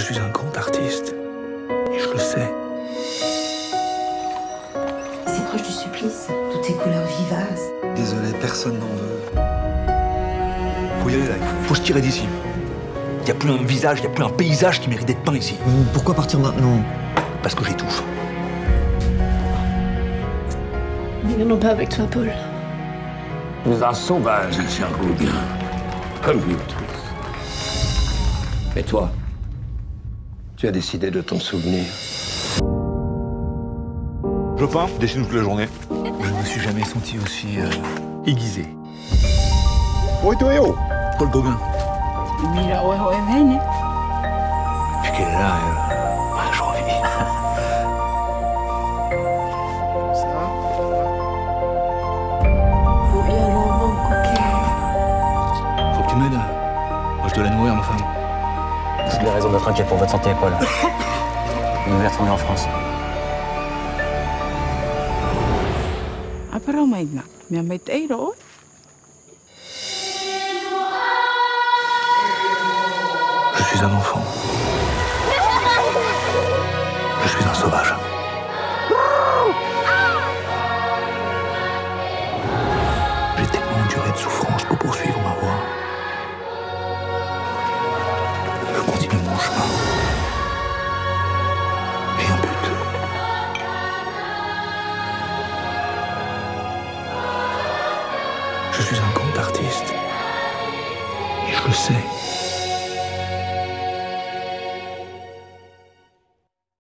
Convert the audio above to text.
Je suis un grand artiste. Et je le sais. C'est proche du supplice. Toutes ces couleurs vivaces. Désolé, personne n'en veut. Faut y aller là, faut se tirer d'ici. Il n'y a plus un visage, il n'y a plus un paysage qui mérite d'être peint ici. Pourquoi partir maintenant? Parce que j'étouffe. Nous n'allons pas avec toi, Paul. Tu es un sauvage, un cher Gauguin. Comme nous tous. Et toi? Tu as décidé de t'en souvenir. Je peins, je dessine toute la journée. Je ne me suis jamais senti aussi euh, aiguisé. Oui, toi, yo Paul Gauguin. De vene. Depuis qu'elle est là, elle... ouais, je revis. Faut que tu m'aides. Moi, je dois la nourrir, ma femme. C'est des raisons d'être inquiet pour votre santé, Paul. Vous devez retourner en France. Je suis un enfant. Je suis un sauvage. J'ai tellement enduré de souffrance pour poursuivre ma voie. Je suis un grand artiste. Et je le sais.